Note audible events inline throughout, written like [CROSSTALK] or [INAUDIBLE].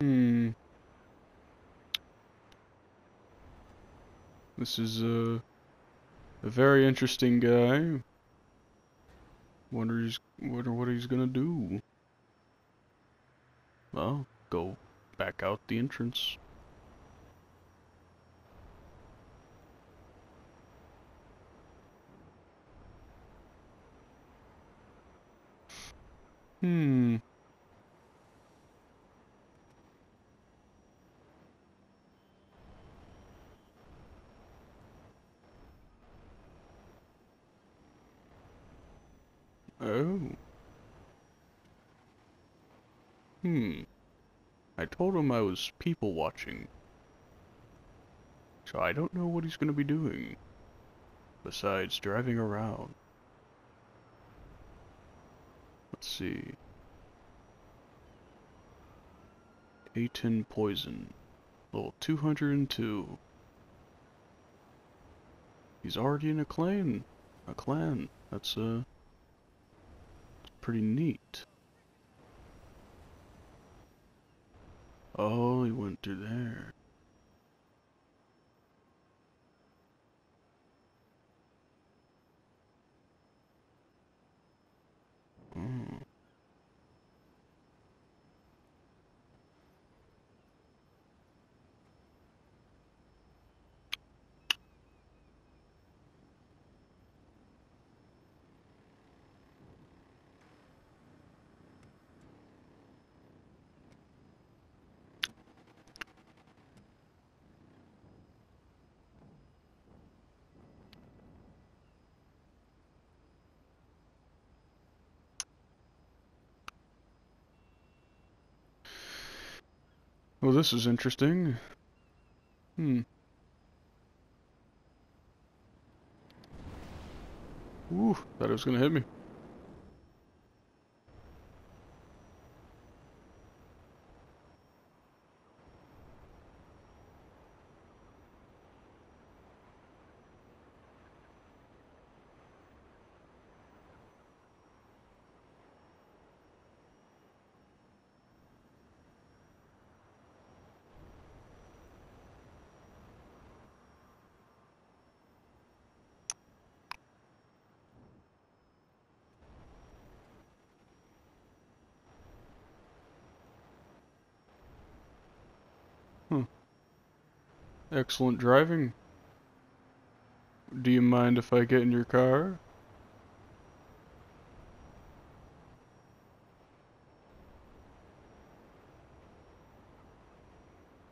Hmm. This is a, a very interesting guy. Wonder he's wonder what he's gonna do. Well, go back out the entrance. Hmm. Oh. Hmm. I told him I was people watching. So I don't know what he's gonna be doing. Besides driving around. Let's see. A10 Poison. Level 202. He's already in a clan. A clan. That's, uh... Pretty neat. Oh, he went through there. Hmm. Well, this is interesting. Hmm. Ooh, thought it was gonna hit me. Excellent driving. Do you mind if I get in your car?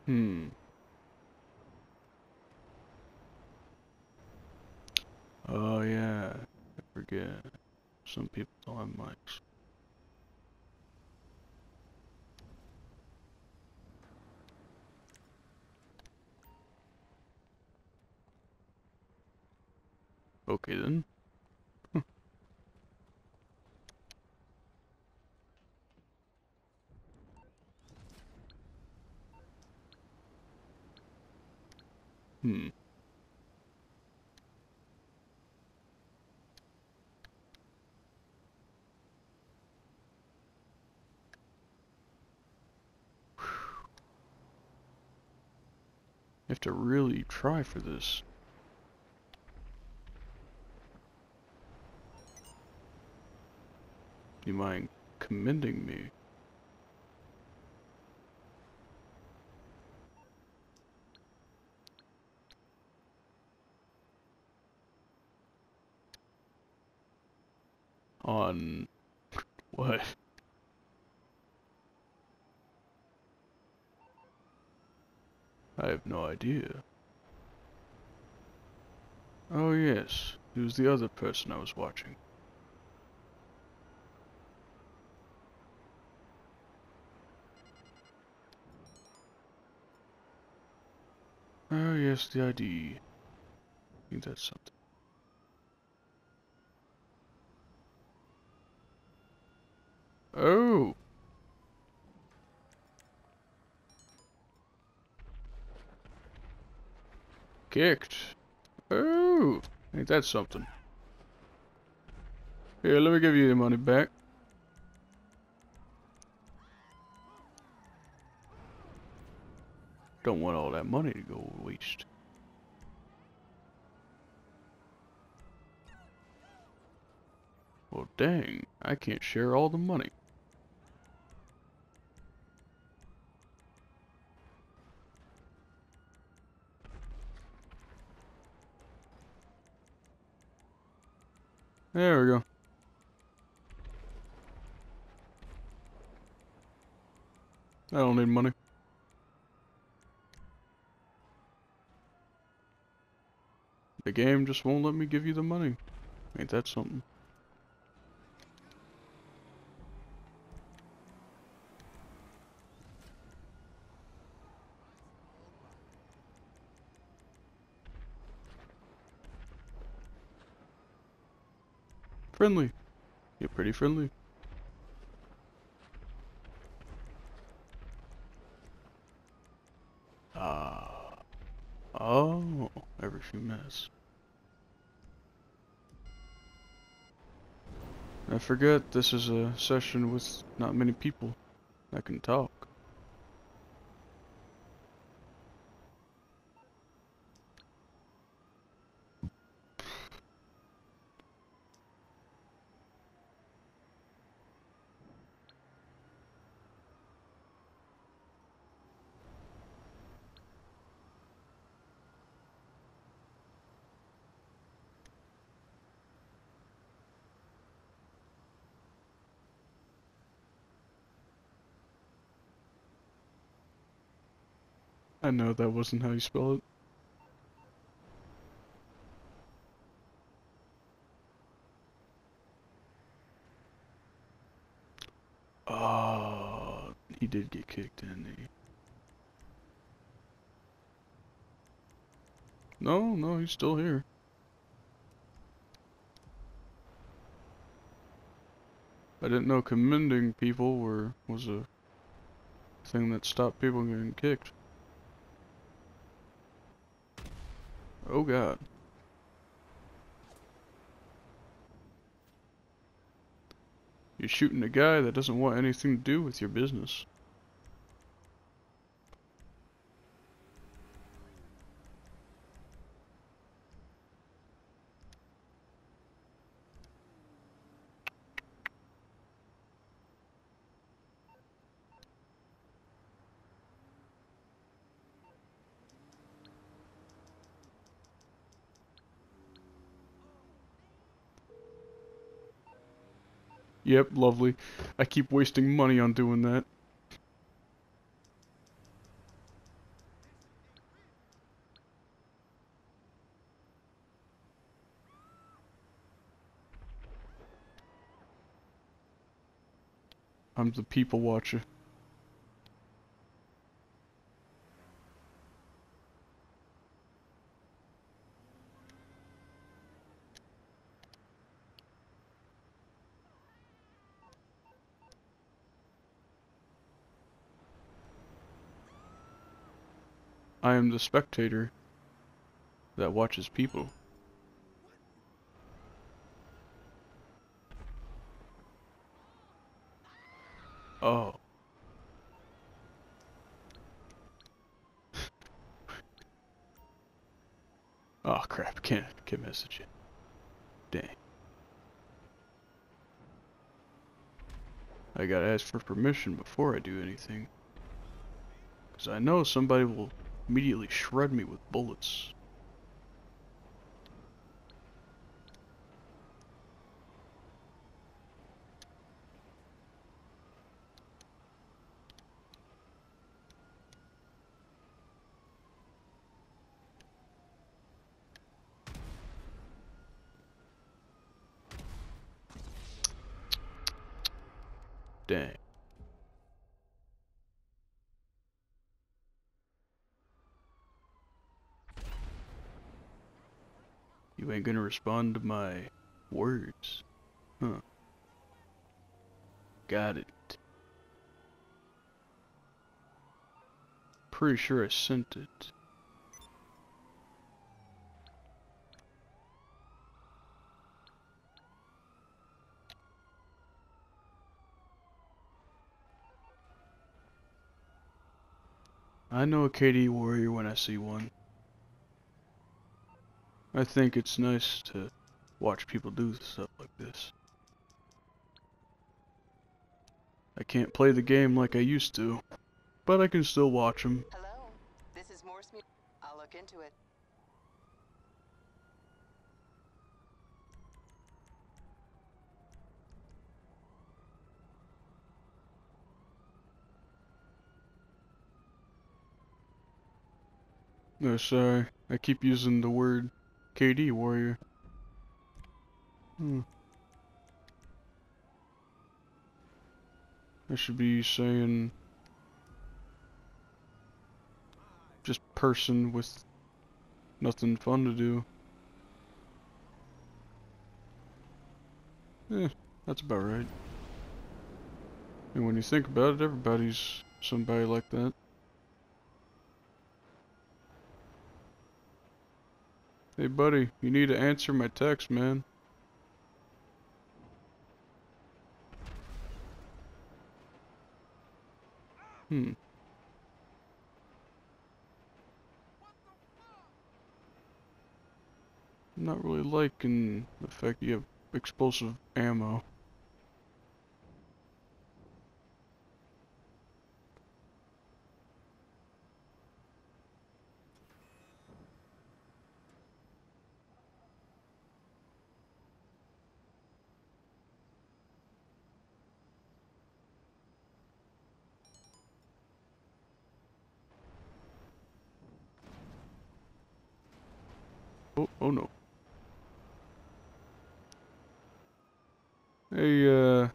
Hmm. Oh yeah, I forget. Some people don't have mics. Okay then. Hmm. You have to really try for this. You mind commending me? On [LAUGHS] what? I have no idea. Oh yes, was the other person I was watching. Oh yes, the ID. I think that's something. Oh! Kicked. Oh! Ain't that something? Here, let me give you the money back. Don't want all that money to go waste. Well, dang, I can't share all the money. There we go. I don't need money. The game just won't let me give you the money. Ain't that something? Friendly. You're pretty friendly. Ah. oh, every few minutes. I forget this is a session with not many people that can talk. Know that wasn't how you spell it. Oh, he did get kicked, didn't he? No, no, he's still here. I didn't know commending people were was a thing that stopped people getting kicked. Oh god. You're shooting a guy that doesn't want anything to do with your business. Yep, lovely. I keep wasting money on doing that. I'm the people watcher. I am the spectator that watches people. Oh. [LAUGHS] oh crap, can't, can't message it. Dang. I gotta ask for permission before I do anything. Because I know somebody will immediately shred me with bullets. Dang. You ain't gonna respond to my words. Huh. Got it. Pretty sure I sent it. I know a KD warrior when I see one. I think it's nice to watch people do stuff like this. I can't play the game like I used to, but I can still watch them. Hello, this is Mors I'll look into it. No, sorry. I keep using the word KD warrior. Hmm. I should be saying just person with nothing fun to do. Yeah, that's about right. And when you think about it, everybody's somebody like that. Hey buddy, you need to answer my text, man. Hmm. I'm not really liking the fact you have explosive ammo. Oh, oh no. Hey, uh,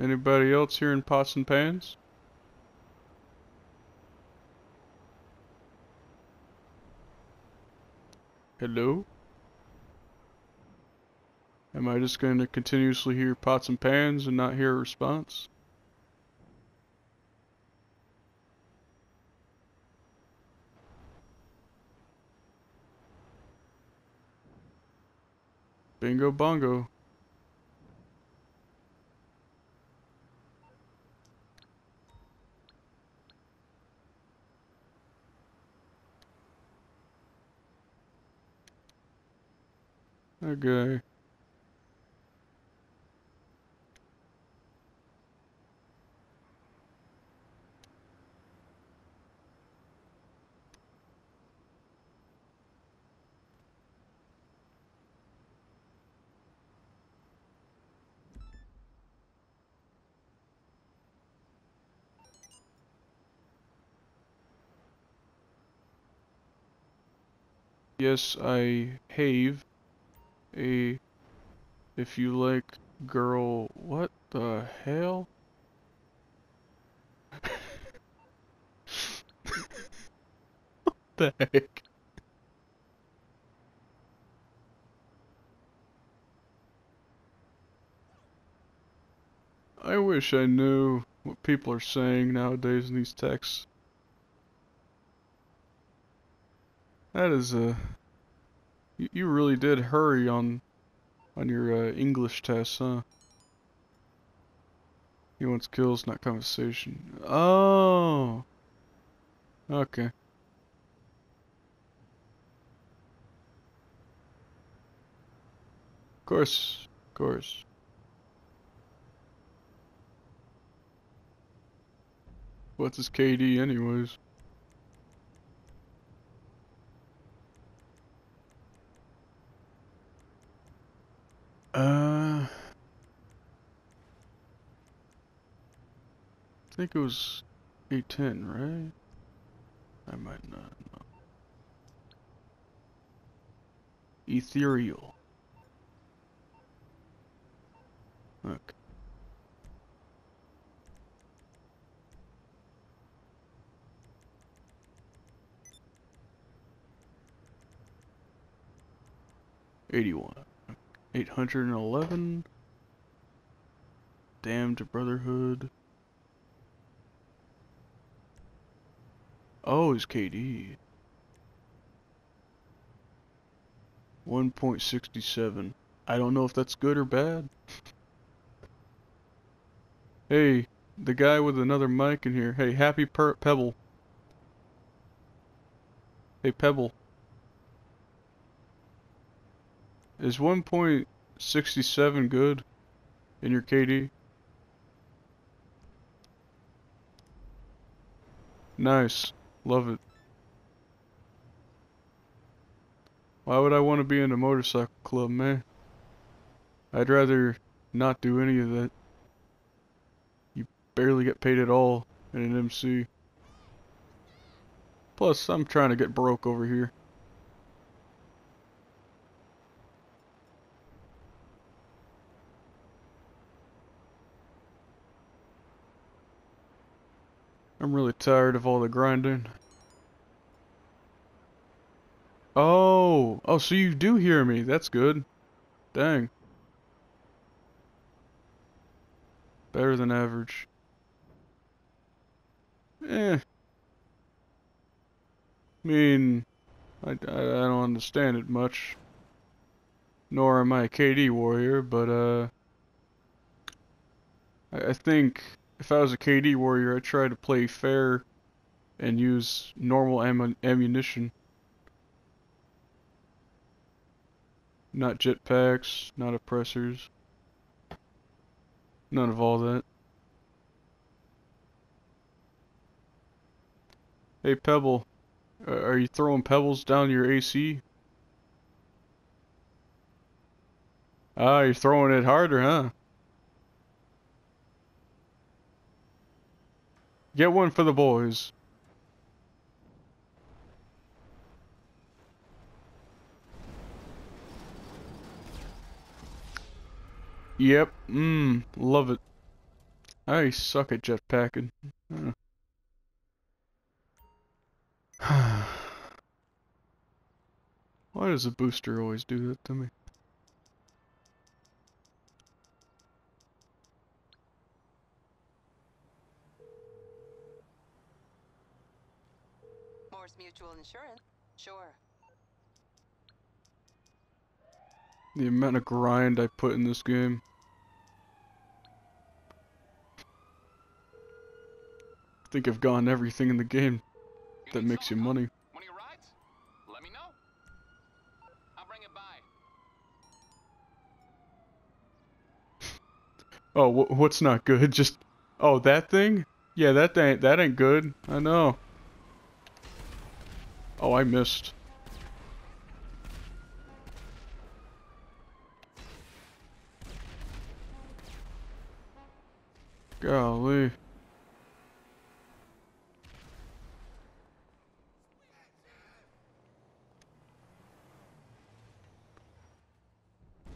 anybody else here in pots and pans? Hello? Am I just going to continuously hear pots and pans and not hear a response? Bingo bongo. Yes, I have a if you like girl what the hell? what the heck? I wish I knew what people are saying nowadays in these texts. That is a. You, really did hurry on, on your uh, English test, huh? He wants kills, not conversation. Oh. Okay. Of course, of course. What's his KD anyways? Uh, I think it was 810, right? I might not know. Ethereal. Okay. Eighty-one. 811. Damned Brotherhood. Oh, it's KD. 1.67. I don't know if that's good or bad. hey, the guy with another mic in here. Hey, Happy Pebble. Hey, Pebble. Is 1.67 good in your KD? Nice. Love it. Why would I want to be in a motorcycle club, man? I'd rather not do any of that. You barely get paid at all in an MC. Plus, I'm trying to get broke over here. I'm really tired of all the grinding. Oh, oh, so you do hear me. That's good. Dang. Better than average. Eh. I mean, I, I, I don't understand it much. Nor am I a KD warrior, but uh, I, I think if I was a KD warrior, I'd try to play fair and use normal am ammunition. Not jetpacks, not oppressors. None of all that. Hey Pebble, uh, are you throwing pebbles down your AC? Ah, you're throwing it harder, huh? Get one for the boys. Yep, mmm, love it. I suck at jetpacking. [SIGHS] Why does the booster always do that to me? Mors Mutual Insurance. Sure. The amount of grind I put in this game. I think I've gotten everything in the game that makes you money. One of your rides? Let me know. I'll bring it by. Oh, what's not good? [LAUGHS] Just oh that thing? Yeah, that ain't that ain't good. I know. Oh, I missed. Golly.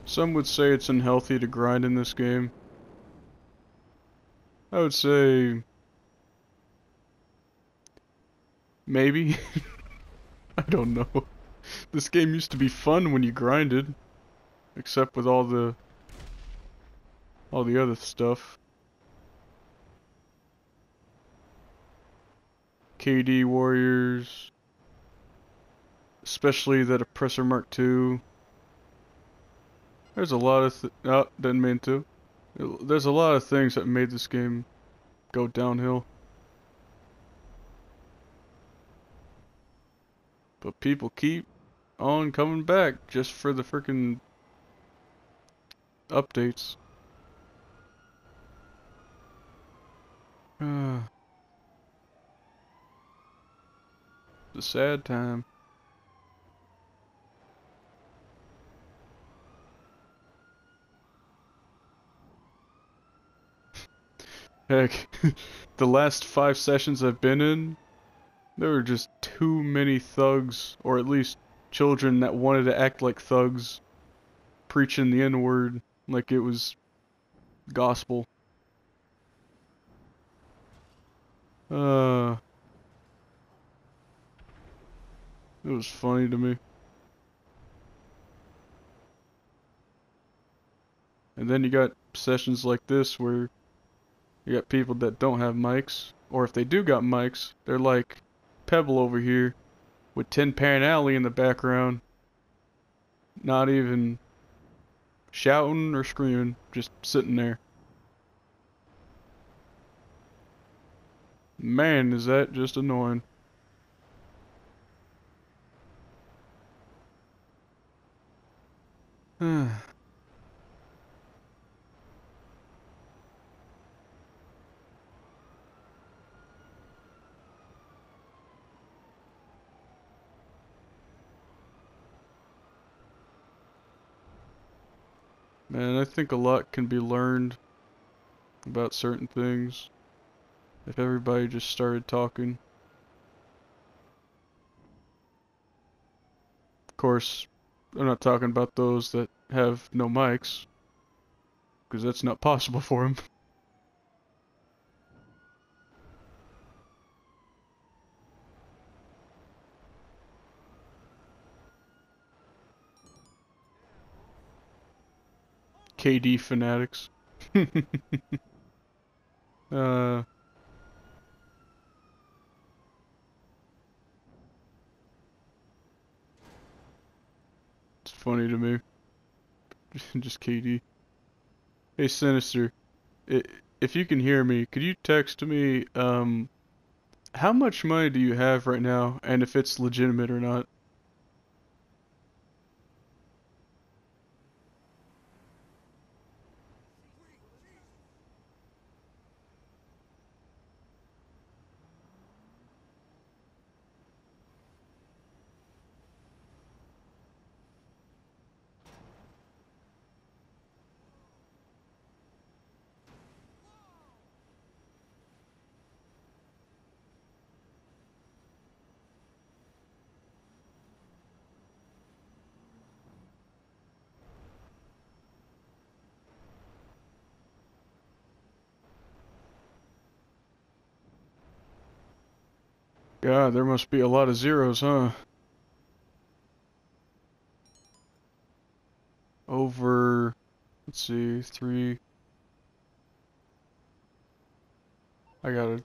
Some would say it's unhealthy to grind in this game. I would say... Maybe? [LAUGHS] [LAUGHS] I don't know. This game used to be fun when you grinded. Except with all the... All the other stuff. KD Warriors. Especially that Oppressor Mark II. There's a lot of th oh, didn't mean to. There's a lot of things that made this game go downhill. But people keep on coming back just for the freaking updates. [SIGHS] It's a sad time. [LAUGHS] Heck, [LAUGHS] the last five sessions I've been in, there were just too many thugs, or at least children that wanted to act like thugs, preaching the N-word like it was gospel. Uh, it was funny to me. And then you got sessions like this where you got people that don't have mics, or if they do got mics, they're like Pebble over here with Tin Pan Alley in the background. Not even shouting or screaming, just sitting there. Man, is that just annoying. [SIGHS] Man, I think a lot can be learned about certain things if everybody just started talking. Of course, I'm not talking about those that have no mics, because that's not possible for them. KD fanatics. [LAUGHS] uh. It's funny to me. [LAUGHS] Just KD. Hey, Sinister. if you can hear me, could you text me, um, how much money do you have right now, and if it's legitimate or not? God, there must be a lot of zeros, huh? Over, let's see, three. I gotta,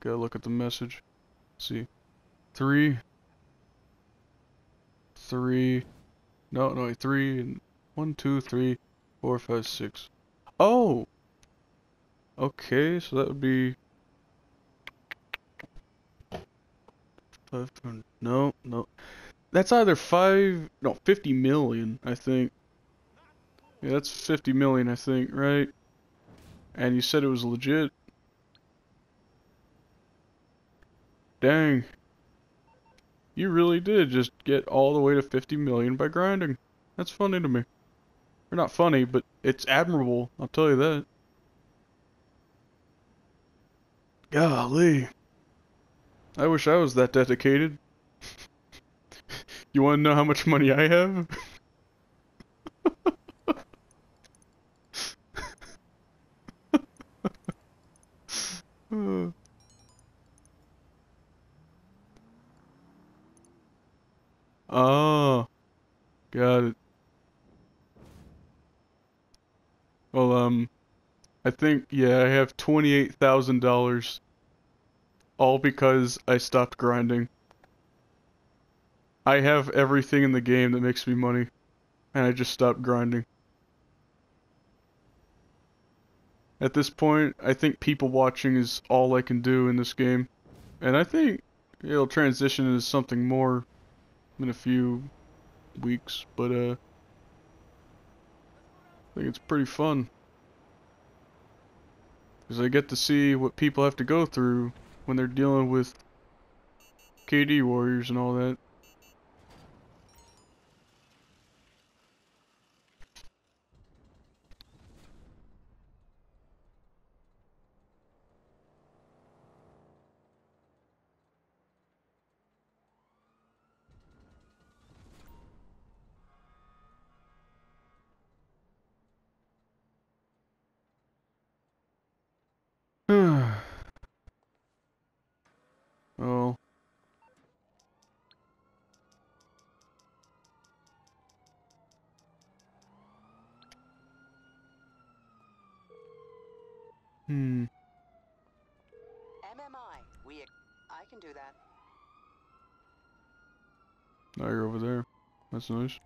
gotta look at the message. Let's see, three, three, no, no, three, and one, two, three, four, five, six. Oh! Okay, so that would be Five hundred. No, no. That's either five. No, fifty million. I think. Yeah, that's fifty million. I think, right? And you said it was legit. Dang. You really did just get all the way to 50 million by grinding. That's funny to me. Or not funny, but it's admirable, I'll tell you that. Golly. I wish I was that dedicated. you want to know how much money I have? oh, [LAUGHS] got it. Well, um, I think, yeah, I have $28,000 all because I stopped grinding. I have everything in the game that makes me money, and I just stopped grinding. At this point, I think people watching is all I can do in this game. And I think it'll transition into something more in a few weeks, but uh, I think it's pretty fun. Because I get to see what people have to go through when they're dealing with KD warriors and all that. Oh. Hmm. MMI. We. I can do that. Now you're over there. That's nice.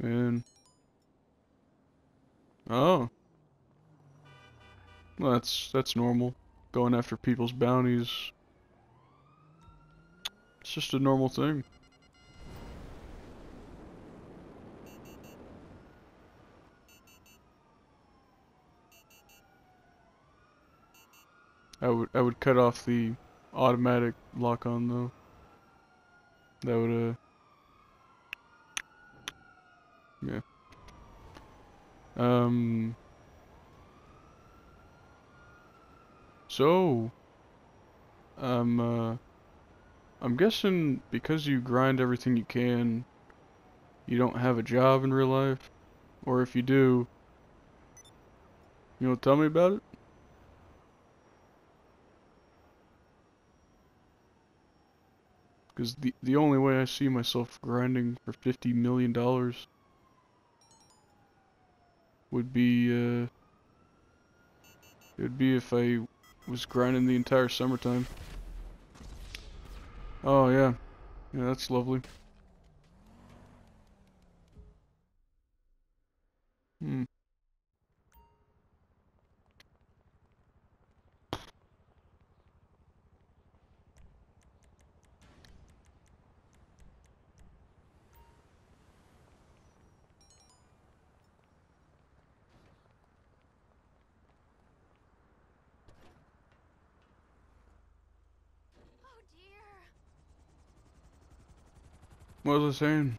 And oh, well, that's that's normal. going after people's bounties. It's just a normal thing. I would I would cut off the automatic lock on though. That would uh yeah. Um So um uh I'm guessing because you grind everything you can, you don't have a job in real life? Or if you do, you know tell me about it? Because the, the only way I see myself grinding for $50 million would be, uh, it would be if I was grinding the entire summertime. Oh, yeah. Yeah, that's lovely. What was I saying?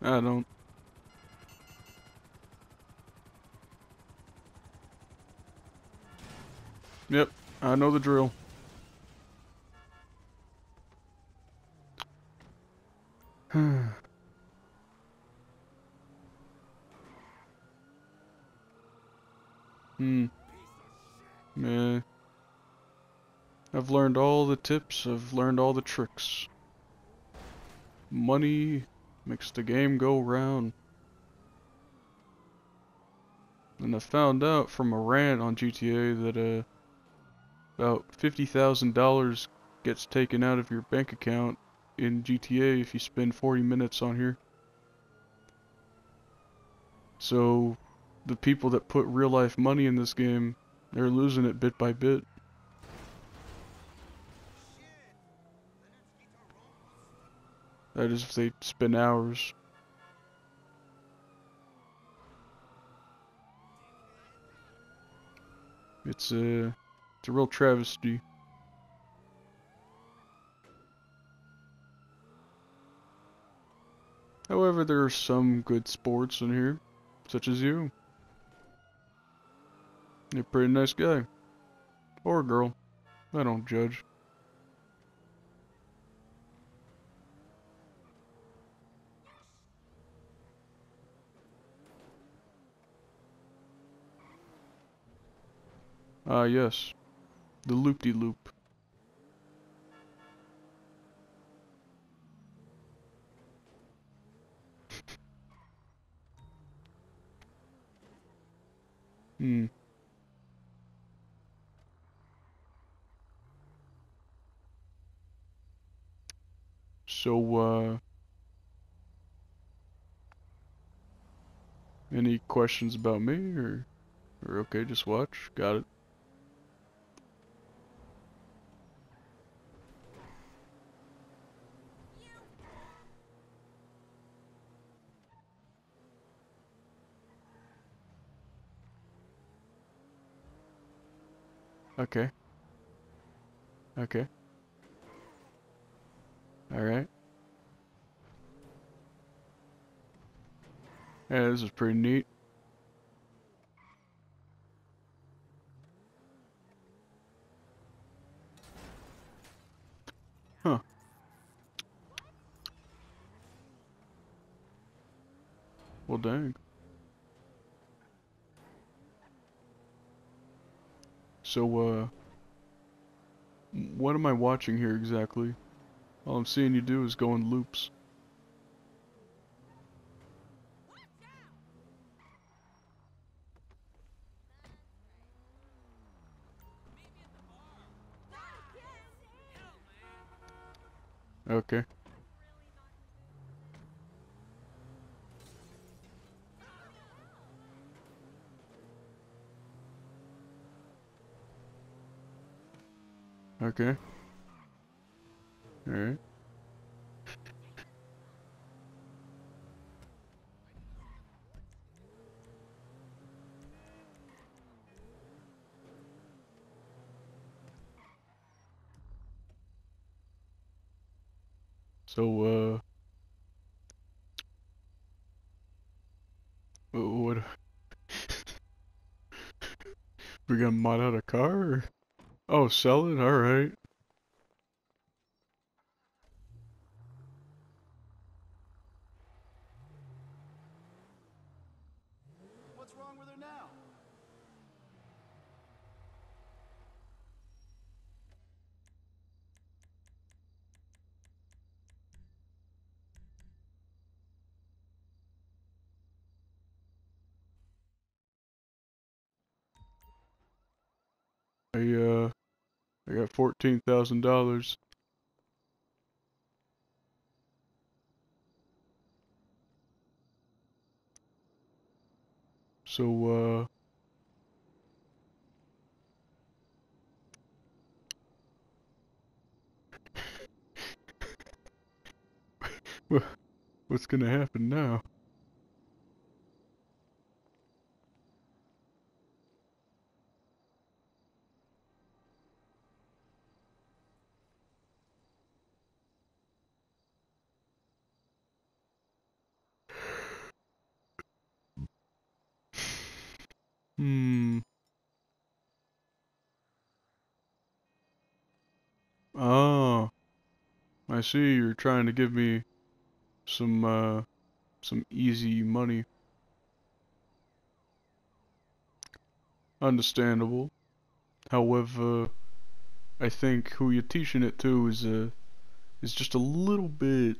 I don't. Yep, I know the drill. [SIGHS] hmm. Yeah. I've learned all the tips, I've learned all the tricks. Money makes the game go round. And I found out from a rant on GTA that uh, about $50,000 gets taken out of your bank account in GTA if you spend 40 minutes on here. So, the people that put real life money in this game, they're losing it bit by bit. That is if they spend hours. It's a, it's a real travesty. However, there are some good sports in here, such as you. You're a pretty nice guy. Or girl. I don't judge. Ah, yes. The loop-de-loop. hmm. So, uh... Any questions about me, or... Or okay, just watch? Got it. Okay. Okay. Alright. Yeah, this is pretty neat. Huh. Well, dang. So, uh, what am I watching here exactly? All I'm seeing you do is go in loops. Okay. Okay. Alright. So, uh, wh- what? [LAUGHS] we gonna mod out a car? Or? Oh, sell it? Alright. What's wrong with her now? I, uh, I got fourteen thousand dollars. So, uh, [LAUGHS] what's gonna happen now? Hmm. Oh, I see. You're trying to give me some, uh, some easy money. Understandable. However, I think who you're teaching it to is, uh, is just a little bit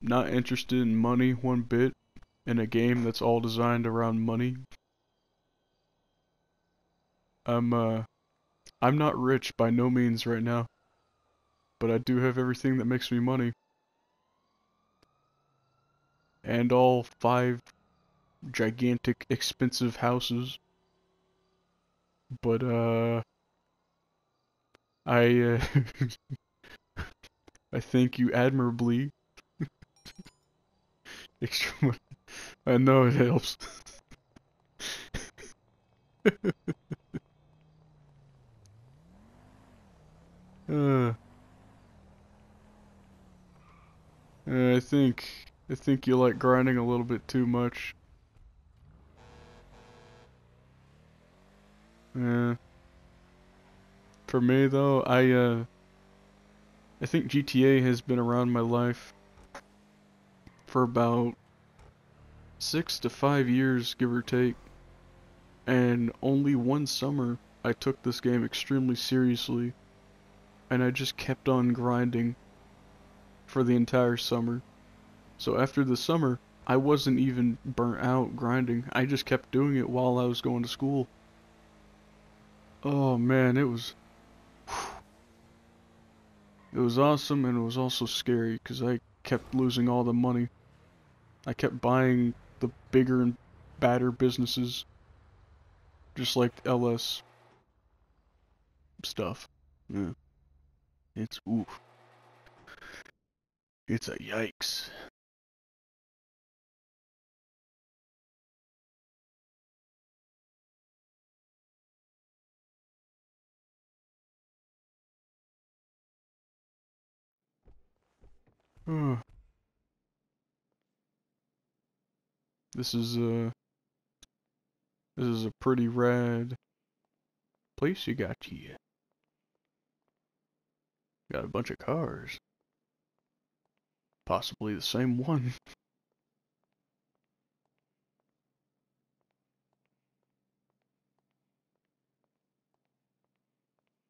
not interested in money one bit in a game that's all designed around money. I'm, uh, I'm not rich by no means right now, but I do have everything that makes me money. And all five gigantic expensive houses. But, uh, I, uh, [LAUGHS] I thank you admirably. [LAUGHS] Extra money. I know it helps. [LAUGHS] uh, I think I think you like grinding a little bit too much. Yeah. For me though, I uh I think GTA has been around my life for about six to five years, give or take. And only one summer I took this game extremely seriously. And I just kept on grinding for the entire summer. So after the summer, I wasn't even burnt out grinding. I just kept doing it while I was going to school. Oh man, it was it was awesome and it was also scary because I kept losing all the money. I kept buying the bigger and badder businesses, just like LS stuff. Yeah. It's oof. It's a yikes. This is uh this is a pretty rad place you got here. Got a bunch of cars. Possibly the same one. [LAUGHS]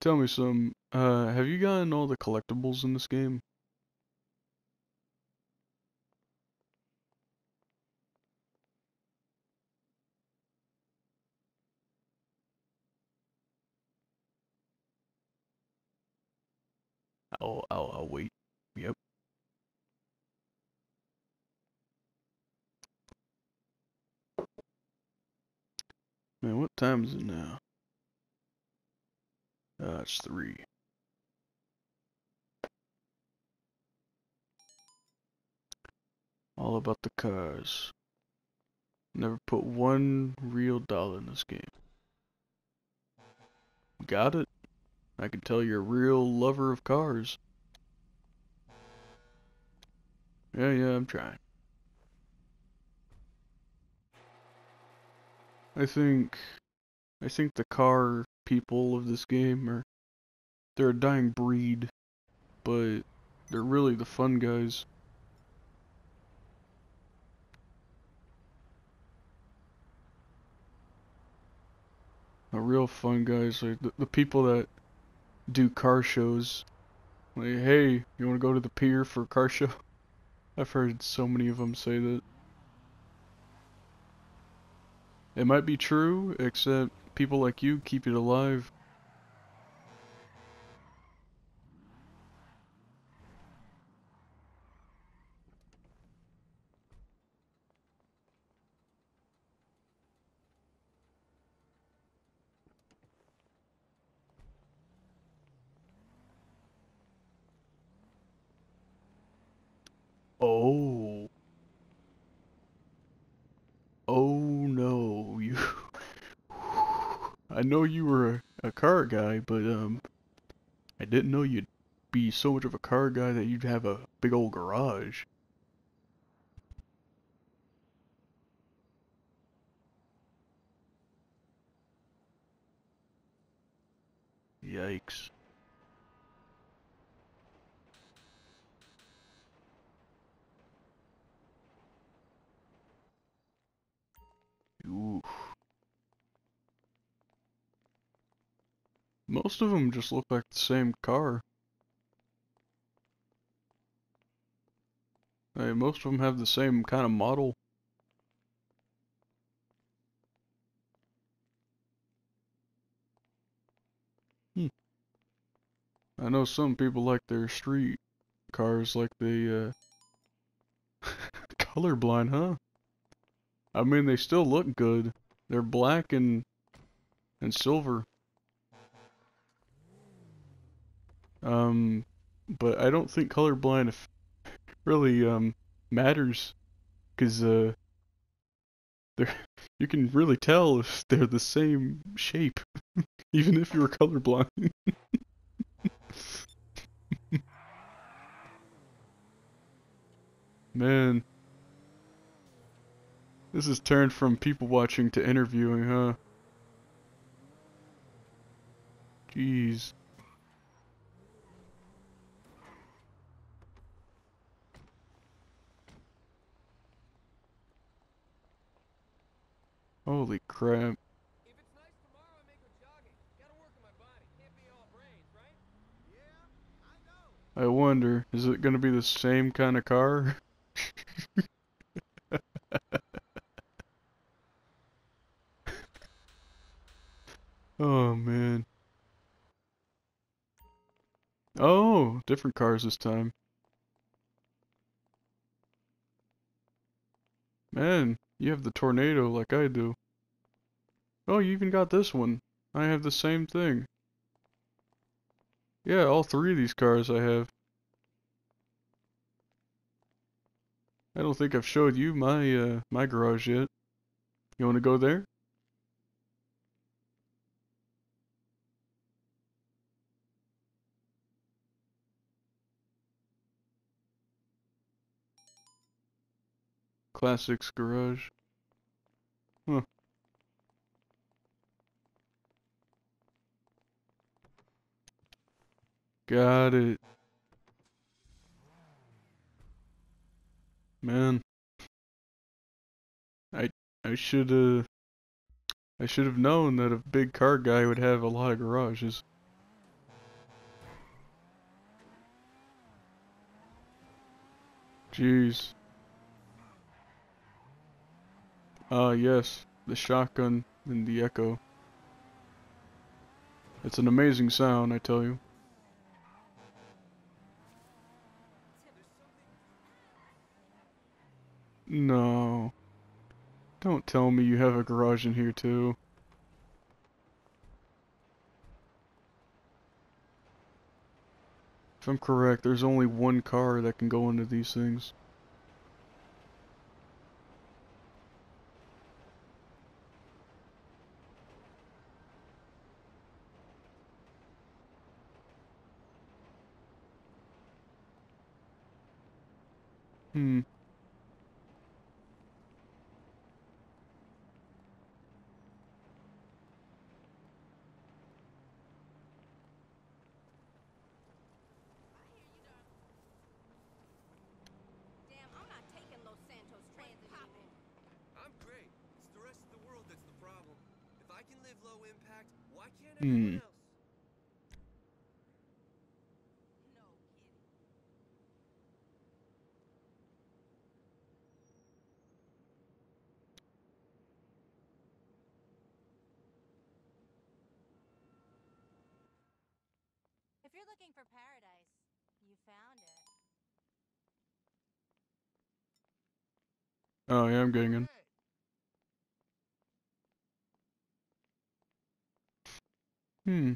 Tell me some, uh, have you gotten all the collectibles in this game? I'll, I'll, I'll wait. Yep. Man, what time is it now? Uh, it's three. All about the cars. Never put one real dollar in this game. Got it? I can tell you're a real lover of cars. Yeah, yeah, I'm trying. I think I think the car people of this game are they're a dying breed, but they're really the fun guys. The real fun guys are the, the people that do car shows. Like, hey, you want to go to the pier for a car show? [LAUGHS] I've heard so many of them say that. It might be true, except people like you keep it alive. Oh. Oh no, you. I know you were a, a car guy, but um, I didn't know you'd be so much of a car guy that you'd have a big old garage. Yikes. Oof. Most of them just look like the same car. Hey, most of them have the same kind of model. Hmm. I know some people like their street cars like they, uh... [LAUGHS] colorblind, huh? I mean, they still look good. They're black and and silver. Um, but I don't think colorblind really um matters, cause uh, [LAUGHS] you can really tell if they're the same shape, [LAUGHS] even if you're colorblind. [LAUGHS] Man. This has turned from people watching to interviewing, huh? Jeez. Holy crap. If it's nice tomorrow, I may go jogging. Gotta work on my body. Can't be all brains, right? Yeah, I know. I wonder, is it gonna be the same kind of car? [LAUGHS] oh man. Oh, different cars this time. Man, you have the tornado like I do. Oh, you even got this one. I have the same thing. Yeah, all three of these cars I have. I don't think I've showed you my uh my garage yet. You want to go there? Classics garage. Huh. Got it. Man. I I should uh I should have known that a big car guy would have a lot of garages. Jeez. Ah, yes, the shotgun and the echo. It's an amazing sound, I tell you. No. Don't tell me you have a garage in here too. If I'm correct, there's only one car that can go into these things. Hmm. Damn, I'm not taking Los Santos Transit anymore. I'm great. It's the rest of the world that's the problem. If I can live low impact, why can't Hmm. everyone else? No kidding. If you're looking for paradise, you found it. Oh yeah, I'm getting in. Hmm.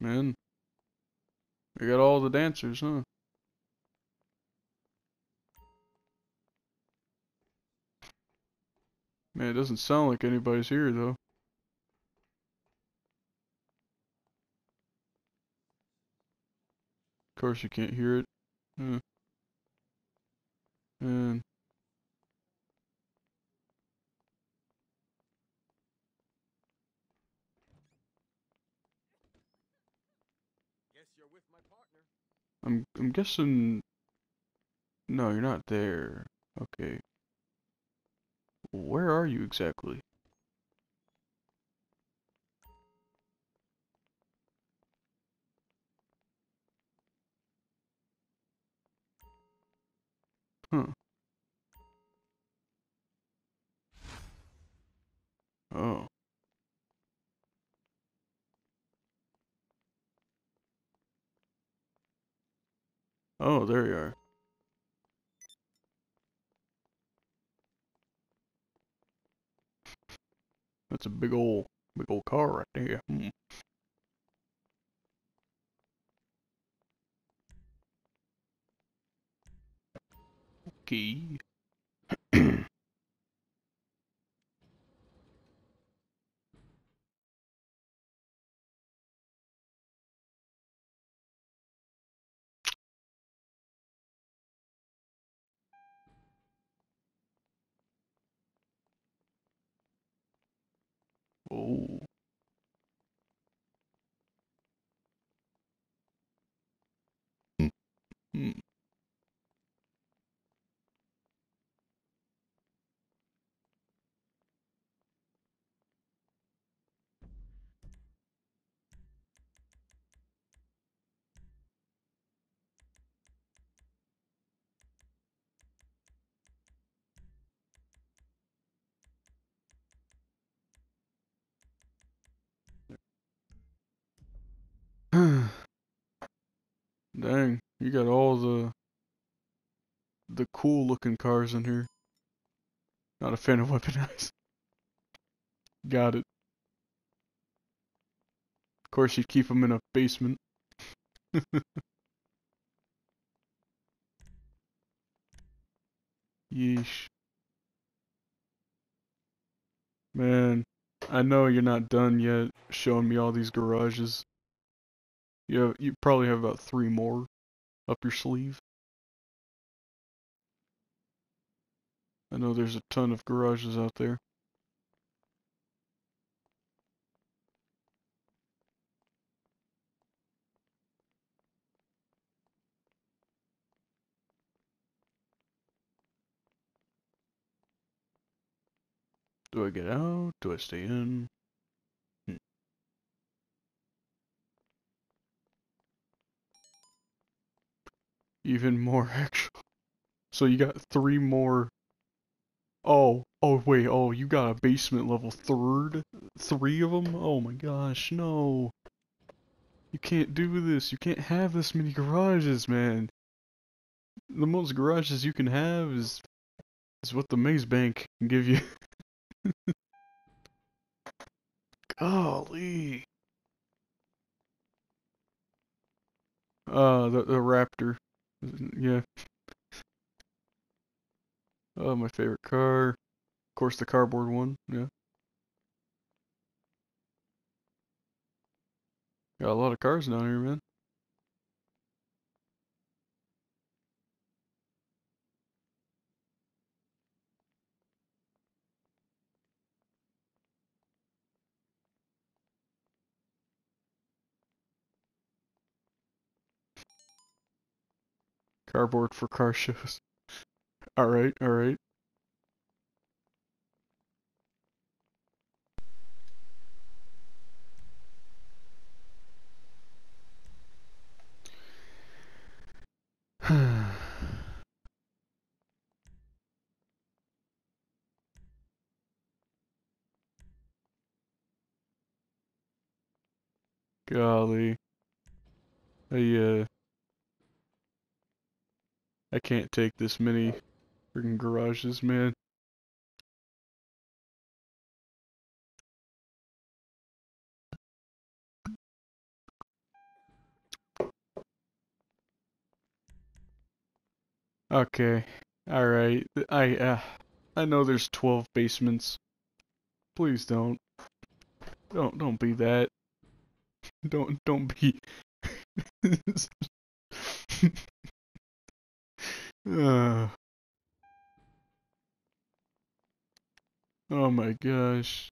Man. We got all the dancers, huh? Man, it doesn't sound like anybody's here though. Of course you can't hear it. Huh. Man. Guess you're with my partner. I'm I'm guessing No, you're not there. Okay. Where are you exactly? Oh. Oh, there you are. That's a big old, big old car right there. Hmm. Okay. Oh. Hmm. [SIGHS] Dang, you got all the the cool looking cars in here. Not a fan of weaponized. [LAUGHS] Got it. Of course, you'd keep them in a basement. [LAUGHS] Yeesh. Man, I know you're not done yet showing me all these garages. You have, you probably have about three more up your sleeve. I know there's a ton of garages out there. Do I get out? Do I stay in? Even more [LAUGHS] actual. So you got three more. Oh, oh wait, oh you got a basement level third? Three of them? Oh my gosh, no. You can't do this. You can't have this many garages, man. The most garages you can have is is what the maze bank can give you. [LAUGHS] Golly. Uh, the, the Raptor. Yeah. Oh, my favorite car. Of course, the cardboard one. Yeah. Got a lot of cars down here, man. Cardboard for car shows. [LAUGHS] Alright, alright. [SIGHS] Golly. I, uh... I can't take this many freaking garages, man. Okay. Alright. I, uh... I know there's 12 basements. Please don't. Don't, don't be that. Don't, don't be... [LAUGHS] Oh my gosh.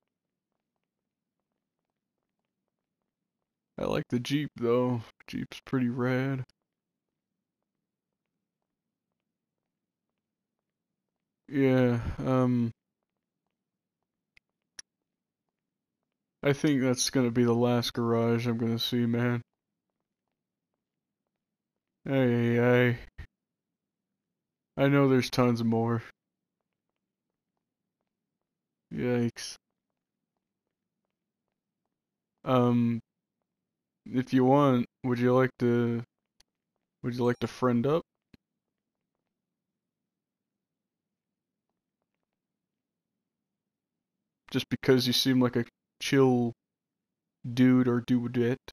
I like the Jeep though. Jeep's pretty rad. Yeah, um I think that's gonna be the last garage I'm gonna see, man. Hey, hey. I know there's tons more. Yikes. Um, if you want, would you like to, would you like to friend up? Just because you seem like a chill dude or dudette.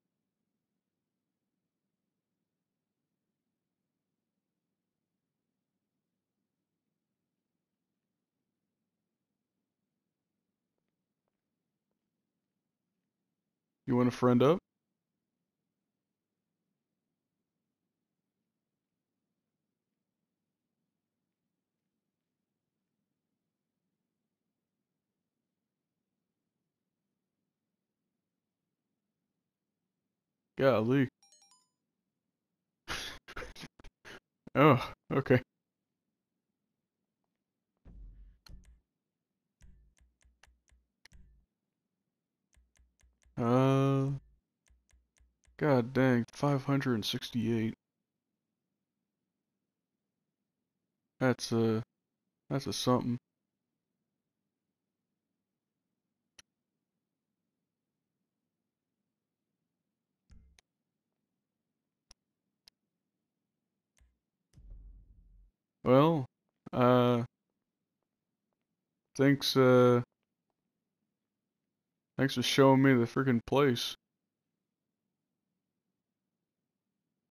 You want to friend up? Golly. [LAUGHS] oh, okay. Uh, god dang, 568. That's a, that's a something. Well, uh, thanks, uh, thanks for showing me the freaking place.